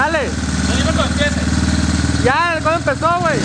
Dale. Ya, ¿cómo empezó, güey?